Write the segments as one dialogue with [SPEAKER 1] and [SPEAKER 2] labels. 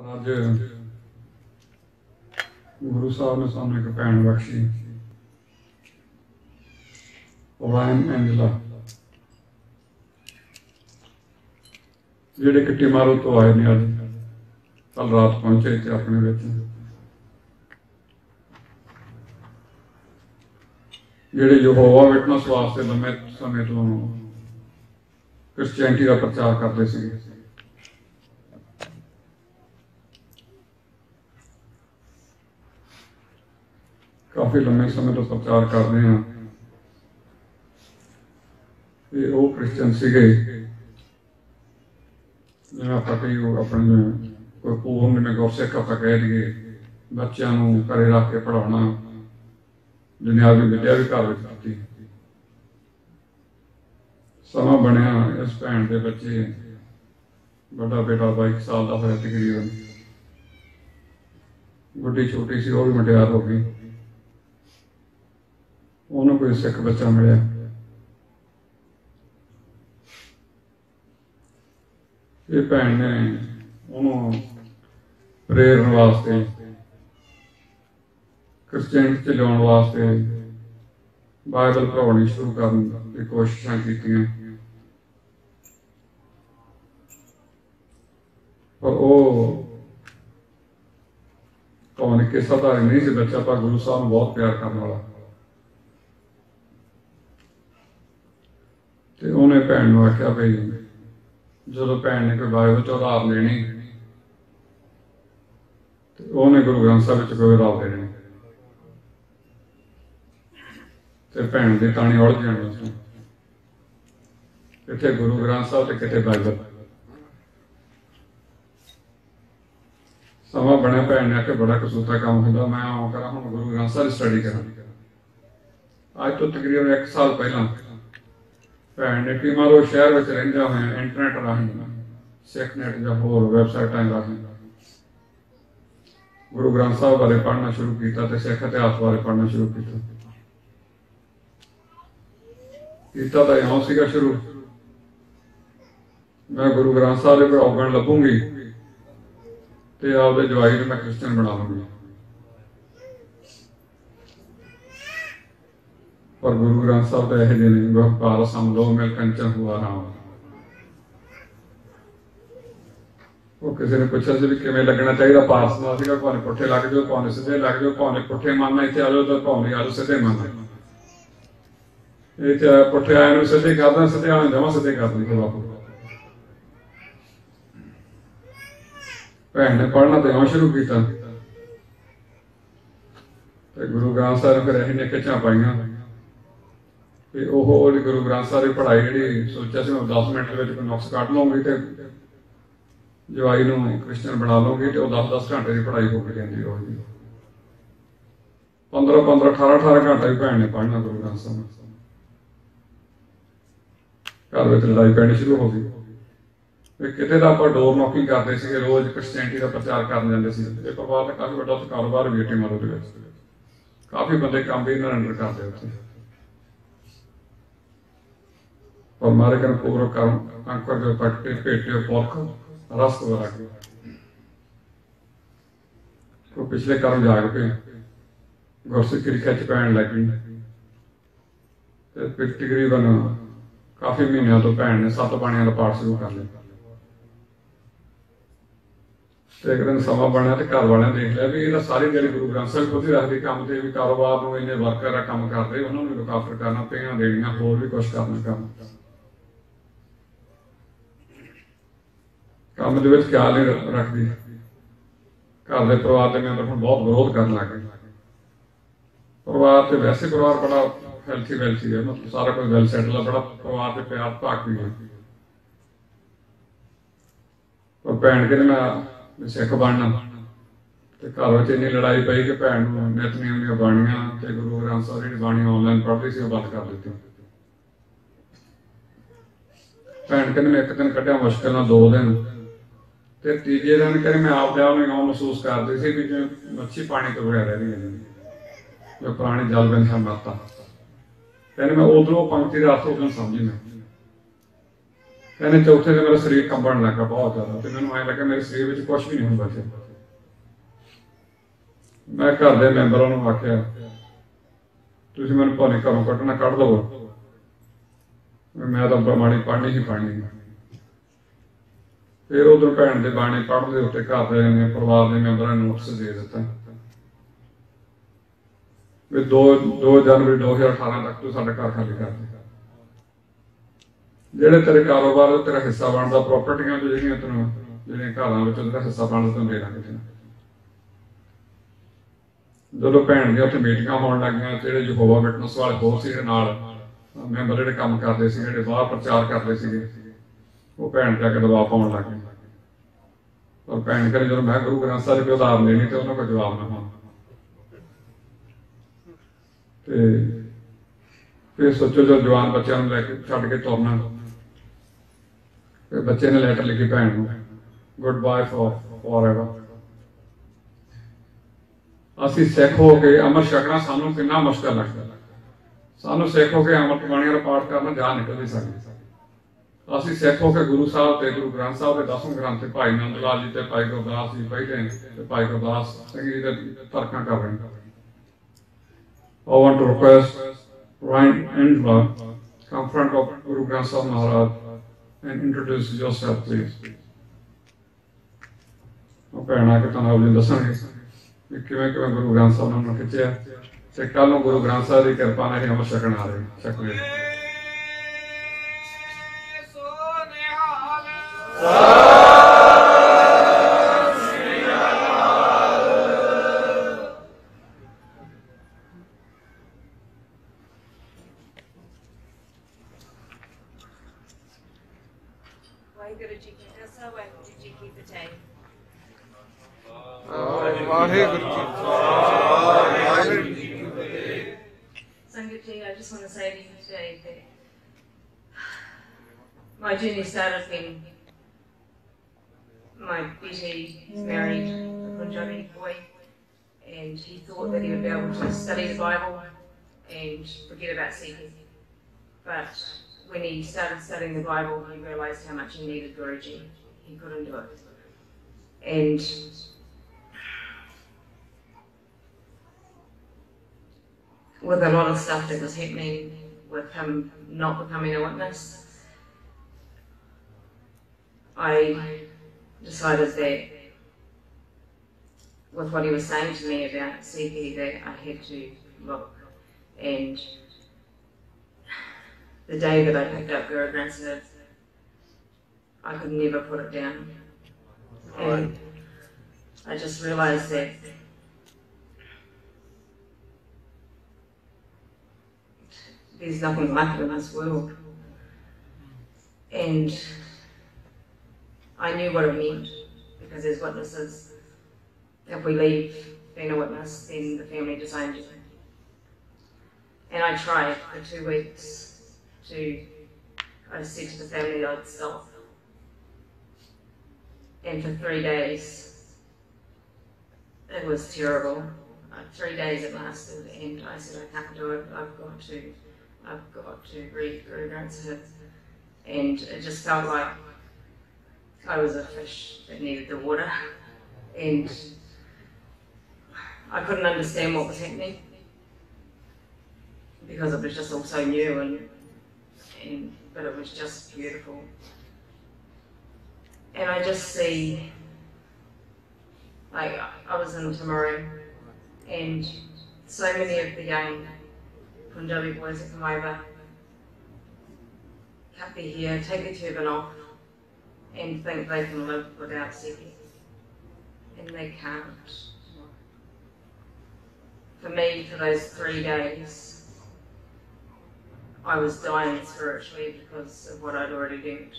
[SPEAKER 1] ਪਰ ਅੱਜ ਗੁਰੂ ਸਾਹਿਬ ਨੇ ਸਾਨੂੰ ਇੱਕ ਭੈਣ ਬਖਸ਼ੀ। ਔਰਾਇਨ ਐਂਜਲਾ। ਜਿਹੜੇ ਕਿੱਟੀ ਮਾਰੋ ਤੋਂ ਆਏ ਨੇ ਅੱਜ ਕੱਲ ਰਾਤ ਪਹੁੰਚੇ ਤੇ ਆਪਣੇ ਵਿੱਚ। ਜਿਹੜੇ ਯਹੋਵਾ ਵਿਟਨਸ ਵਾਸਤੇ ਲੰਮੇ ਸਮੇਂ ਤੋਂ ਕ੍ਰਿਸਚੀਅਨਟੀ ਦਾ ਪ੍ਰਚਾਰ ਕਰਦੇ ਸੀ ਕਾਫੀ ਲੰਮੇ ਸਮੇਂ ਤੋਂ ਪ੍ਰਚਾਰ ਕਰਦੇ ਹਾਂ। ਤੇ ਉਹ ਕ੍ਰਿਸਚੀਅਨ ਸੀਗੇ। ਜਿਵੇਂ ਆਪਾਂ ਉਹ ਆਪਣੇ ਕੋਈ ਪੂਰਨ ਨੇ ਗੁਰਸਿੱਖ ਆਪਾਂ ਕਹਿ ਲਈਏ ਬੱਚਿਆਂ ਨੂੰ ਘਰੇ ਰੱਖ ਕੇ ਪੜਾਉਣਾ ਦੁਨਿਆਵੀ ਵਿਦਿਆ ਵੀ ਘਰ ਵਿੱਚ ਦਿੱਤੀ ਸਮਾਂ ਬਣਿਆ ਇਸ ਭੈਣ ਦੇ ਬੱਚੇ। ਵੱਡਾ ਬੇਟਾ 22 ਸਾਲ ਦਾ ਹੋਇਆ ਤਕਰੀਬਨ। ਗੁੱਡੀ ਛੋਟੀ ਸੀ, ਉਹ ਵੀ ਮਟਿਆਰ ਹੋ ਗਈ। ਉਹਨੂੰ ਕੋਈ ਸਿੱਖ ਬੱਚਾ ਮਿਲਿਆ। ਇਹ ਭੈਣ ਨੇ ਉਹਨੂੰ ਪ੍ਰੇਰਨ ਵਾਸਤੇ, ਕ੍ਰਿਸਚੀਅਨ ਚ ਲਿਆਉਣ ਵਾਸਤੇ ਬਾਈਬਲ ਪੜ੍ਹਾਉਣੀ ਸ਼ੁਰੂ ਕਰਨ ਦੀ ਕੋਸ਼ਿਸ਼ਾਂ ਕੀਤੀਆਂ। ਪਰ ਉਹ ਕੌਣ ਕਿ ਸਧਾਰਨ ਨਹੀਂ ਸੀ, ਬੱਚਾ ਪਰ ਗੁਰੂ ਸਾਹਿਬ ਨੂੰ ਬਹੁਤ ਪਿਆਰ ਕਰਨ ਵਾਲਾ। ਤੇ ਉਹਨੇ ਭੈਣ ਨੂੰ ਆਖਿਆ ਭਈ ਜਦੋਂ ਭੈਣ ਨੇ ਕੋਈ ਬਾਈਬਲ ਤੋਂ ਉਧਾਰ ਲੈਣੀ, ਤੇ ਉਹਨੇ ਗੁਰੂ ਗ੍ਰੰਥ ਸਾਹਿਬ ਵਿੱਚ ਕੋਈ ਉਧਾਰ ਲੈਣੀ ਤੇ ਭੈਣ ਦੇ ਤਾਣੀ ਉਲਝ ਜਾਣੀ ਕਿਤੇ ਗੁਰੂ ਗ੍ਰੰਥ ਸਾਹਿਬ ਤੇ ਕਿਤੇ ਬਾਈਬਲ ਸਮਾਂ ਬਣਿਆ, ਭੈਣ ਨੇ ਕਿ ਬੜਾ ਕਸੂਤਾ ਕੰਮ ਹੁੰਦਾ ਮੈਂ ਆਉਂ ਕਰਾਂ, ਹੁਣ ਗੁਰੂ ਗ੍ਰੰਥ ਸਾਹਿਬ ਸਟੱਡੀ ਕਰਾਂ। ਅੱਜ ਤੋਂ ਤਕਰੀਬਨ 1 ਸਾਲ ਪਹਿਲਾਂ ਭੈਣ ਨੇ ਟੀਮਾਰੋ ਸ਼ਹਿਰ ਵਿੱਚ ਰਹਿੰਦਾ ਹੋਇਆ ਇੰਟਰਨੈਟ ਰਾਹੀਂ ਸਿੱਖ ਨੈਟ ਜਾਂ ਹੋਰ ਵੈਬਸਾਈਟਾਂ ਰਾਹੀਂ ਗੁਰੂ ਗ੍ਰੰਥ ਸਾਹਿਬ ਬਾਰੇ ਪੜ੍ਹਨਾ ਸ਼ੁਰੂ ਕੀਤਾ ਤੇ ਸਿੱਖ ਇਤਿਹਾਸ ਬਾਰੇ ਪੜ੍ਹਨਾ ਸ਼ੁਰੂ ਕੀਤਾ। ਕੀਤਾ ਤਾਂ ਇਉਂ ਸੀਗਾ ਸ਼ੁਰੂ। ਮੈਂ ਗੁਰੂ ਗ੍ਰੰਥ ਸਾਹਿਬ ਦੇ ਕੋਈ ਔਗਣ ਲੱਭੂੰਗੀ ਤੇ ਆਪਦੇ ਜਵਾਈ ਨੂੰ ਮੈਂ ਕ੍ਰਿਸਚੀਅਨ ਬਣਾ ਲਵਾਂਗੀ ਪਰ ਗੁਰੂ ਗ੍ਰੰਥ ਸਾਹਿਬ ਦਾ ਇਹ ਜਿਹੇ ਨਹੀਂ ਬਹੁ ਪਾਰ ਮਿਲ ਕੰਚਨ ਹੁਆ ਰਾਮ। ਉਹ ਕਿਸੇ ਨੇ ਪੁੱਛਿਆ ਸੀ ਵੀ ਕਿਵੇਂ ਲੱਗਣਾ ਚਾਹੀਦਾ, ਪਾਰਸ ਸੀਗਾ, ਭਾਵੇਂ ਪੁੱਠੇ ਲੱਗ ਜਾਓ, ਭਾਵੇਂ ਸਿੱਧੇ ਲੱਗ ਜਾਓ, ਭਾਵੇਂ ਪੁੱਠੇ ਮੰਨਣਾ ਇੱਥੇ ਆ ਜਾਓ ਤਾਂ ਭਾਵੇਂ ਆ ਜਾਓ ਸਿੱਧੇ ਮੰਨਣਾ ਇਹ ਤੇ ਪੁੱਠੇ ਆਏ ਨੂੰ ਸਿੱਧੇ ਕਰਦਾ ਸਿੱਧੇ ਆਏ ਜਮਾ ਸਿੱਧੇ ਕਰ ਦਿੰਦੇ ਬਾਪੂ। ਭੈਣ ਨੇ ਪੜਨਾ ਤੇ ਸ਼ੁਰੂ ਕੀਤਾ। ਤੇ ਗੁਰੂ ਗ੍ਰੰਥ ਸਾਹਿਬ ਫਿਰ ਇਹ ਨੇ ਕਿਚਾਂ ਪਾਈਆਂ। ਤੇ ਉਹ ਉਹਦੀ ਗੁਰੂ ਗ੍ਰੰਥ ਸਾਹਿਬ ਦੀ ਪੜ੍ਹਾਈ ਜਿਹੜੀ ਸੋਚਿਆ ਸੀ, ਮੈਂ 10 ਮਿੰਟ ਦੇ ਵਿੱਚ ਕੋਈ ਨੁਕਸ ਕੱਢ ਲਵਾਂਗੀ ਤੇ ਜਵਾਈ ਨੂੰ ਕ੍ਰਿਸਚੀਅਨ ਬਣਾ ਲਵਾਂਗੀ ਤੇ ਉਹ 10-10 ਘੰਟੇ ਦੀ ਪੜ੍ਹਾਈ ਹੋ ਕੇ ਜਾਂਦੀ ਰੋਜ਼ ਦੀ 15-15 18-18 ਘੰਟੇ ਵੀ ਭੈਣ ਨੇ ਪੜ੍ਹਨਾ ਗੁਰੂ ਗ੍ਰੰਥ ਸਾਹਿਬ ਘਰ ਵਿੱਚ ਲੜਾਈ ਪੈਣੀ ਸ਼ੁਰੂ ਹੋ ਗਈ। ਵੀ ਕਿਤੇ ਦਾ ਆਪਾਂ ਡੋਰ ਨੌਕਿੰਗ ਕਰਦੇ ਸੀਗੇ, ਰੋਜ਼ ਕ੍ਰਿਸਚੀਅਨਟੀ ਦਾ ਪ੍ਰਚਾਰ ਕਰਨ ਜਾਂਦੇ ਸੀ। ਇਹ ਪਰਿਵਾਰ ਦਾ ਕਾਫੀ ਵੱਡਾ ਕਾਰੋਬਾਰ ਵੀ ਹੈ ਮਾਰੋ ਦੇ ਵਿੱਚ। ਕਾਫੀ ਬੰਦੇ ਕੰਮ ਵੀ ਇਹਨਾਂ ਅੰਡਰ ਕਰਦੇ ਉੱਥੇ। Pemarikan kubur kam angkor ke takdir ਭੇਟੇ पौख रस वरा के तो पिछले कर्म जाग पे ਗੁਰਸਿੱਖ ਕਿਰਕਾ ਚ ਪੈਣ ਲੱਗੀ ਤੇ ਫਿਰ ਤਕਰੀਬਨ ਕਾਫੀ ਮਹੀਨਿਆਂ ਤੋਂ ਭੈਣ ਨੇ ਸੱਤ ਬਾਣੀਆਂ ਦਾ ਪਾਠ ਸ਼ੁਰੂ ਕਰ ਲਿਆ। ਤੇ ਇੱਕ ਦਿਨ ਸਮਾਂ ਬਣਿਆ ਤੇ ਘਰ ਵਾਲਿਆਂ ਦੇਖ ਲਿਆ ਵੀ ਇਹਦਾ ਸਾਰੇ ਜਿਹੜੀ ਗੁਰੂ ਗ੍ਰੰਥ ਸਾਹਿਬ ਖੁਦ ਹੀ ਰੱਖਦੇ ਕੰਮ ਤੇ ਵੀ ਕਾਰੋਬਾਰ ਨੂੰ ਇਹਨੇ ਵਰਕਰ ਆ, ਕੰਮ ਕਰਦੇ, ਉਹਨਾਂ ਨੂੰ ਕਾਫਰ ਕਰਨਾ, ਪਈਆਂ ਦੇਣੀਆਂ, ਹੋਰ ਵੀ ਕੁਝ ਕਰਨਾ, ਕੰਮ। ਕਰਨਾ ਕੰਮ ਦੇ ਵਿੱਚ ਖਿਆਲ ਹੀ ਰੱਖਦੀ। ਘਰ ਦੇ ਪਰਿਵਾਰ ਦੇ ਮੈਂਬਰ ਹੁਣ ਬਹੁਤ ਵਿਰੋਧ ਕਰਨ ਲੱਗ ਗਏ। ਪਰਿਵਾਰ ਤੇ ਵੈਸੇ ਪਰਿਵਾਰ ਬੜਾ ਹੈਲਥੀ ਵੈਲਥੀ ਹੈ, ਮਤਲਬ ਸਾਰਾ ਕੁਝ ਵੈਲ ਸੈਟਲ ਹੈ ਬੜਾ ਪਰਿਵਾਰ ਦੇ ਪਿਆਰ ਭਾਕ ਵੀ ਹੈ। ਪਰ ਭੈਣ ਕਹਿੰਦੇ, ਮੈਂ ਸਿੱਖ ਬਣਨਾ। ਤੇ ਘਰ ਵਿੱਚ ਇੰਨੀ ਲੜਾਈ ਪਈ ਕਿ ਭੈਣ ਨੂੰ ਨਿਤਨੇਮ ਦੀਆਂ ਬਾਣੀਆਂ ਤੇ ਗੁਰੂ ਗ੍ਰੰਥ ਸਾਹਿਬ ਦੀ ਬਾਣੀ ਆਨਲਾਈਨ ਪੜ੍ਹਦੀ ਸੀ ਉਹ ਬੰਦ ਕਰ ਦਿੱਤੀ। ਭੈਣ ਕਹਿੰਦੇ, ਮੈਂ ਇੱਕ ਦਿਨ ਕੱਢਿਆ ਮੁਸ਼ਕਲ ਨਾਲ ਦੋ ਦਿਨ। ਤੇ ਤੀਜੇ ਦਿਨ ਕਹਿੰਦੇ ਮੈਂ ਆਪ ਦੇ ਆਪ ਨੂੰ ਮਹਿਸੂਸ ਕਰਦੀ ਸੀ ਵੀ ਜਿਵੇਂ ਮੱਛੀ ਪਾਣੀ ਤੋਂ ਬਗੈਰ ਰਹਿ ਰਹੀ ਜੋ ਪੁਰਾਣੀ ਜਲ ਬੰਧਾ ਮਾਤਾ। ਕਹਿੰਦੇ ਮੈਂ ਉਧਰੋਂ ਪੰਕਤੀ ਦਾ ਅਰਥ ਉਦੋਂ ਸਮਝੀ ਮੈਂ। ਕਹਿੰਦੇ ਚੌਥੇ ਦਿਨ ਮੇਰਾ ਸਰੀਰ ਕੰਬਣ ਲੱਗਾ ਬਹੁਤ ਜ਼ਿਆਦਾ ਤੇ ਮੈਨੂੰ ਐਂ ਲੱਗਾ ਮੇਰੇ ਸਰੀਰ ਵਿੱਚ ਕੁਝ ਵੀ ਨਹੀਂ ਹੁੰਦਾ ਸੀ। ਮੈਂ ਘਰ ਦੇ ਮੈਂਬਰਾਂ ਨੂੰ ਆਖਿਆ, ਤੁਸੀਂ ਮੈਨੂੰ ਭਾਵੇਂ ਘਰੋਂ ਕੱਢਣਾ ਕੱਢ ਲਵੋ ਮੈਂ ਤਾਂ ਬਾਣੀ ਪਾਣੀ ਹੀ ਪਾਣੀ ਫਿਰ ਉਧਰ ਭੈਣ ਦੇ ਬਾਣੀ ਪੜ੍ਹਨ ਦੇ ਉੱਤੇ ਘਰ ਦੇ ਨੇ, ਪਰਿਵਾਰ ਦੇ ਮੈਂਬਰਾਂ ਨੂੰ ਨੋਟਿਸ ਦੇ ਦਿੱਤਾ। ਵੀ 2 2 ਜਨਵਰੀ 2018 ਤੱਕ ਤੂੰ ਸਾਡਾ ਘਰ ਖਾਲੀ ਕਰ ਦੇ। ਜਿਹੜੇ ਤੇਰੇ ਕਾਰੋਬਾਰ ਦਾ ਤੇਰਾ ਹਿੱਸਾ ਬਣਦਾ ਪ੍ਰਾਪਰਟੀਆਂ ਤੋਂ ਜਿਹੜੀਆਂ ਤੈਨੂੰ, ਜਿਹੜੀਆਂ ਘਰਾਂ ਵਿੱਚ ਤੇਰਾ ਹਿੱਸਾ ਬਣਦਾ, ਤੈਨੂੰ ਦੇ ਦਾਂਗੇ ਤੈਨੂੰ। ਜਦੋਂ ਭੈਣ ਦੇ ਉੱਥੇ ਮੀਟਿੰਗਾਂ ਹੋਣ ਲੱਗੀਆਂ ਜਿਹੜੇ ਯਹੋਵਾ ਵਿਟਨੈਸ ਵਾਲੇ ਹੋਰ ਸੀ ਨਾਲ ਮੈਂਬਰ ਜਿਹੜੇ ਕੰਮ ਕਰਦੇ ਸੀ, ਜਿਹੜੇ ਬਾਹਰ ਪ੍ਰਚਾਰ ਕਰਦੇ ਸੀਗੇ ਉਹ ਭੈਣ ਤੇ ਆ ਕੇ ਦਬਾਅ ਪਾਉਣ ਲੱਗ ਗਏ। ਔਰ ਭੈਣ ਕਰੇ ਜਦੋਂ ਮੈਂ ਗੁਰੂ ਗ੍ਰੰਥ ਸਾਹਿਬ ਦੇ ਉਦਾਹਰਨ ਦੇਣੀ ਤੇ ਉਹਨਾਂ ਕੋਲ ਜਵਾਬ ਨਾ ਹੋਣਾ। ਤੇ ਫਿਰ ਸੋਚੋ ਜੋ ਜਵਾਨ ਬੱਚਿਆਂ ਨੂੰ ਲੈ ਕੇ ਛੱਡ ਕੇ ਤੁਰਨਾ। ਫਿਰ ਬੱਚੇ ਨੇ ਲੈਟਰ ਲਿਖੀ ਭੈਣ ਨੂੰ ਗੁੱਡ ਬਾਏ ਫॉर ਫੋਰਐਵਰ ਅਸੀਂ ਸਿੱਖ ਹੋ ਕੇ ਅਮਰ ਛਕਣਾ ਸਾਨੂੰ ਕਿੰਨਾ ਮੁਸ਼ਕਲ ਲੱਗਦਾ। ਸਾਨੂੰ ਸਿੱਖ ਹੋ ਕੇ ਅਮਰ ਬਾਣੀਆਂ ਦਾ ਪਾਠ ਕਰਨਾ ਜਾਨ ਨਿਕਲ ਨਹੀਂ ਸਕਦੀ। ਅਸੀਂ ਸਿੱਖ ਹੋ ਕੇ ਗੁਰੂ ਸਾਹਿਬ ਤੇ, ਗੁਰੂ ਗ੍ਰੰਥ ਸਾਹਿਬ ਦੇ ਦਸਵੇਂ ਗ੍ਰੰਥ ਤੇ ਭਾਈ ਨੰਦ ਲਾਲ ਜੀ ਤੇ ਭਾਈ ਗੁਰਦਾਸ ਜੀ ਬੈਠੇ ਨੇ ਤੇ ਭਾਈ ਗੁਰਦਾਸ ਸਿੰਘ ਜੀ ਦੇ ਤਰਕਾਂ ਕਰ ਰਹੇ ਨੇ। I want to request Ryan Angela come front of Guru Granth Sahib Maharaj and introduce yourself, please. ਉਹ ਭੈਣਾਂ ਕਿ ਤੁਹਾਨੂੰ ਆਪਣੀ ਦੱਸਣਗੇ ਕਿ ਕਿਵੇਂ ਕਿਵੇਂ ਗੁਰੂ ਗ੍ਰੰਥ ਸਾਹਿਬ ਨੂੰ ਖਿੱਚਿਆ ਤੇ ਕੱਲ ਨੂੰ ਗੁਰੂ ਗ੍ਰੰਥ ਸਾਹਿਬ ਦੀ ਕਿਰਪਾ ਨਾਲ ਹੀ ਅਮਰ ਛਕਣ ਆ ਰਹੇ ਛਕਵੇ
[SPEAKER 2] my
[SPEAKER 3] head. Sanguji, I just want to say to you today that my journey started when my is married a Punjabi boy and he thought that he would be able to study the Bible and forget about seeking. But when he started studying the Bible, he realised how much he needed Guruji. He couldn't do it. And with a lot of stuff that was happening with him not becoming a witness, I decided that with what he was saying to me about CP that I had to look and the day that I picked up Guru Granth Sahib, I could never put it down. And I just realised that there's nothing like it in this world. And I knew what it meant because as witnesses, if we leave being a witness, then the family disowns you. And I tried for two weeks to, I said to the family I'd stop. And for three days, it was terrible. Uh, three days it lasted, and I said, I can't do it. I've got to, I've got to read Guru Granth. And it just felt like I was a fish that needed the water, and I couldn't understand what was happening because it was just all so new and, and but it was just beautiful. And I just see, like I was in Timaru, and so many of the young Punjabi boys that come over cut their hair, take their turban off, and think they can live without Seki. And they can't. For me, for those three days, I was dying spiritually because of what I'd already learnt.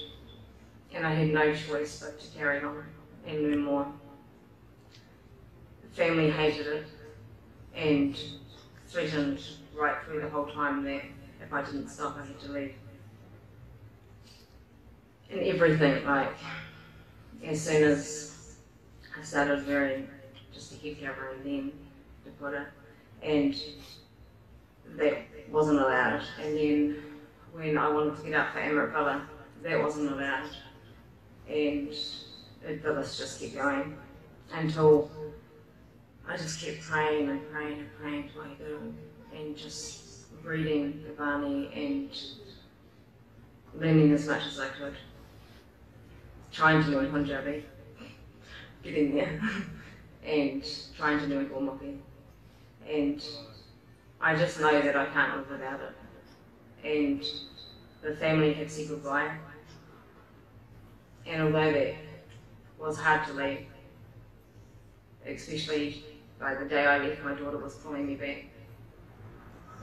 [SPEAKER 3] And I had no choice but to carry on and learn more. The family hated it and threatened right through the whole time that if I didn't stop, I had to leave. And everything, like, as soon as I started wearing just a head cover and then to put it, and that wasn't allowed. And then when I wanted to get up for Villa, that wasn't allowed. And it, the list just kept going until I just kept praying and praying and praying to Waheguru and just reading the Bani and learning as much as I could. Trying to learn Punjabi, getting there, and trying to learn Gurmukhi. And I just know that I can't live without it. And the family had said goodbye. And although that was hard to leave, especially by the day I left, my daughter was pulling me back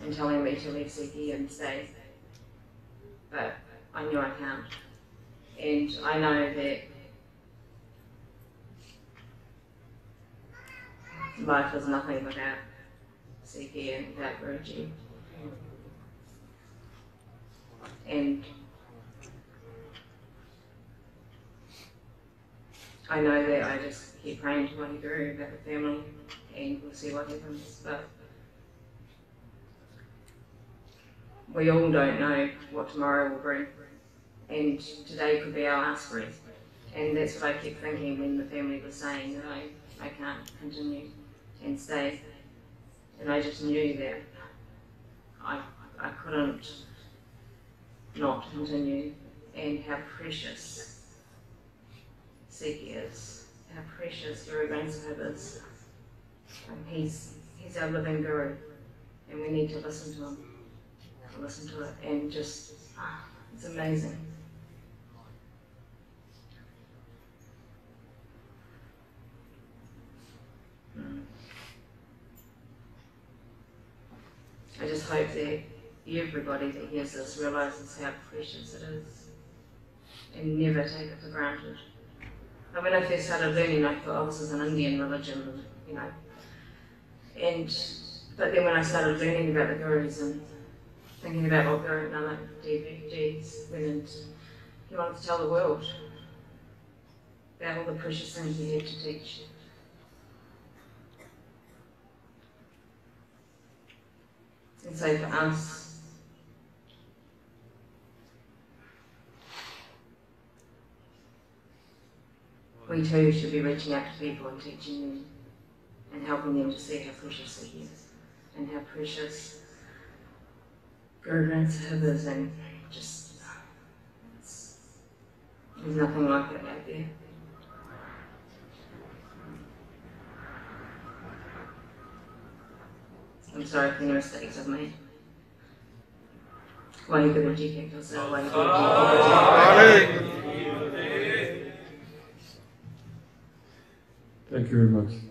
[SPEAKER 3] and telling me to leave Siki and stay. But I knew I can't. And I know that life is nothing without Siki and without Guruji. And I know that I just keep praying to my Guru about the family and we'll see what happens. But we all don't know what tomorrow will bring. And today could be our last breath. And that's what I kept thinking when the family was saying that I, I can't continue and stay. And I just knew that I, I couldn't not continue and how precious Seki is, how precious Granth Sahib is. Um, he's, he's our living Guru and we need to listen to him, listen to it and just, ah, it's amazing. I just hope that everybody that hears this realizes how precious it is and never take it for granted. And when I first started learning, I thought, oh, this is an Indian religion, you know. And but then when I started learning about the gurus and thinking about what Guru Nanak DVDs went and he wanted to tell the world about all the precious things he had to teach. So for us, we too should be reaching out to people and teaching them and helping them to see how precious he is and how precious Guru Granth is and just there's nothing like it out there. I'm sorry for the mistakes I've made. Waheguru ji Ki Khalsa Waheguru ji Ki Fateh
[SPEAKER 2] Waheguru
[SPEAKER 1] Thank you very much.